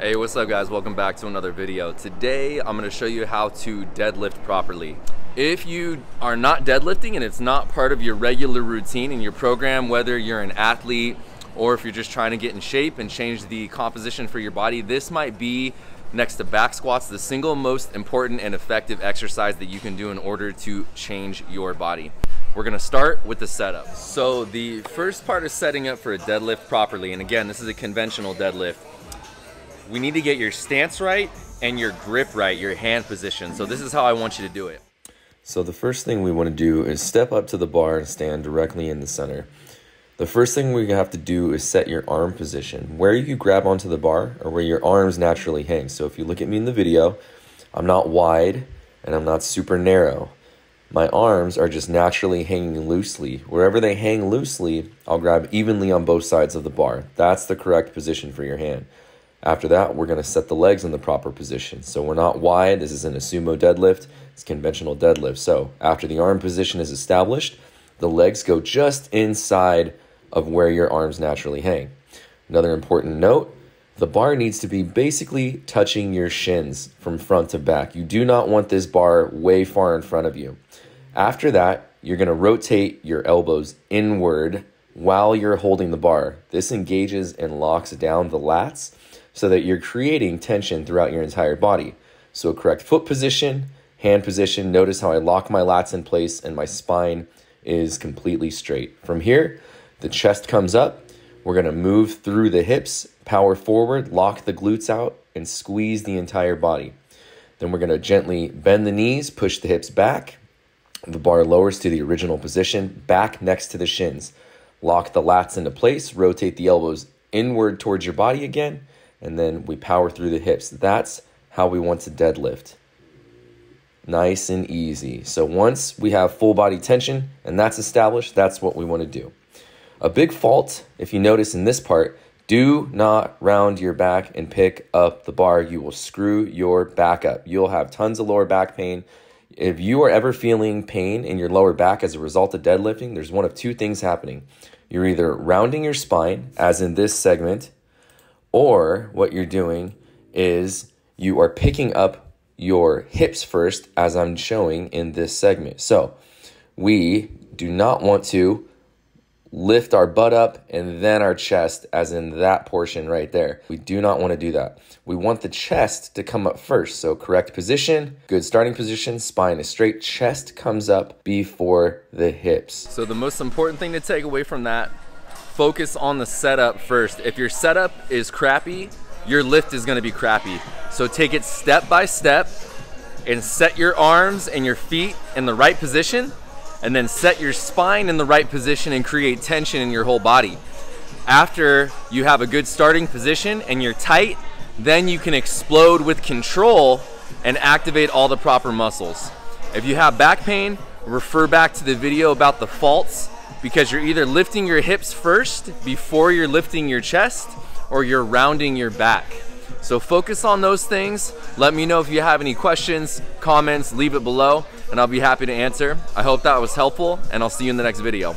Hey, what's up guys? Welcome back to another video. Today, I'm gonna show you how to deadlift properly. If you are not deadlifting and it's not part of your regular routine in your program, whether you're an athlete or if you're just trying to get in shape and change the composition for your body, this might be next to back squats, the single most important and effective exercise that you can do in order to change your body. We're gonna start with the setup. So the first part is setting up for a deadlift properly. And again, this is a conventional deadlift we need to get your stance right and your grip right, your hand position. So this is how I want you to do it. So the first thing we want to do is step up to the bar and stand directly in the center. The first thing we have to do is set your arm position, where you grab onto the bar or where your arms naturally hang. So if you look at me in the video, I'm not wide and I'm not super narrow. My arms are just naturally hanging loosely. Wherever they hang loosely, I'll grab evenly on both sides of the bar. That's the correct position for your hand. After that, we're going to set the legs in the proper position. So we're not wide. This isn't a sumo deadlift. It's conventional deadlift. So after the arm position is established, the legs go just inside of where your arms naturally hang. Another important note, the bar needs to be basically touching your shins from front to back. You do not want this bar way far in front of you. After that, you're going to rotate your elbows inward while you're holding the bar. This engages and locks down the lats so that you're creating tension throughout your entire body. So, correct foot position, hand position. Notice how I lock my lats in place and my spine is completely straight. From here, the chest comes up. We're to move through the hips, power forward, lock the glutes out, and squeeze the entire body. Then we're to gently bend the knees, push the hips back. The bar lowers to the original position, back next to the shins. Lock the lats into place, rotate the elbows inward towards your body again, and then we power through the hips. That's how we want to deadlift. Nice and easy. So once we have full body tension and that's established, that's what we want to do. A big fault, if you notice in this part, do not round your back and pick up the bar. You will screw your back up. You'll have tons of lower back pain. If you are ever feeling pain in your lower back as a result of deadlifting, there's one of two things happening. You're either rounding your spine, as in this segment, or what you're doing is you are picking up your hips first, as I'm showing in this segment. So we do not want to lift our butt up and then our chest, as in that portion right there. We do not want to do that. We want the chest to come up first. So, correct position, good starting position, spine is straight, chest comes up before the hips. So, the most important thing to take away from that focus on the setup first. If your setup is crappy, your lift is gonna be crappy. So take it step by step and set your arms and your feet in the right position and then set your spine in the right position and create tension in your whole body. After you have a good starting position and you're tight, then you can explode with control and activate all the proper muscles. If you have back pain, refer back to the video about the faults because you're either lifting your hips first before you're lifting your chest or you're rounding your back. So focus on those things. Let me know if you have any questions, comments, leave it below, and I'll be happy to answer. I hope that was helpful, and I'll see you in the next video.